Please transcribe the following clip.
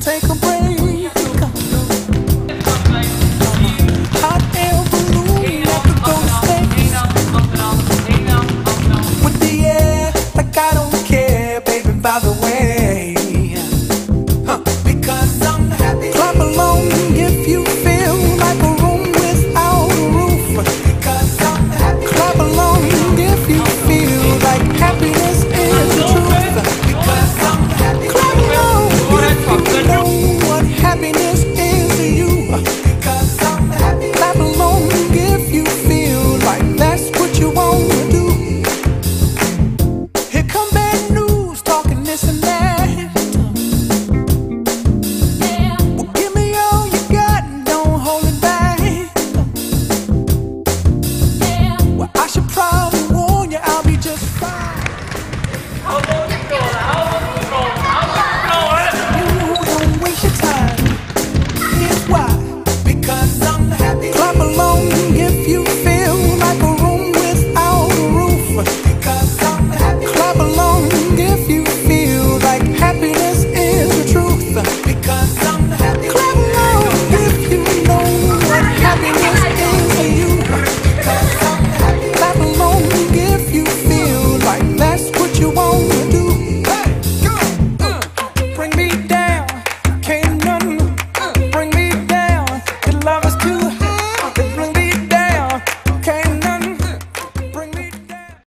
take a break.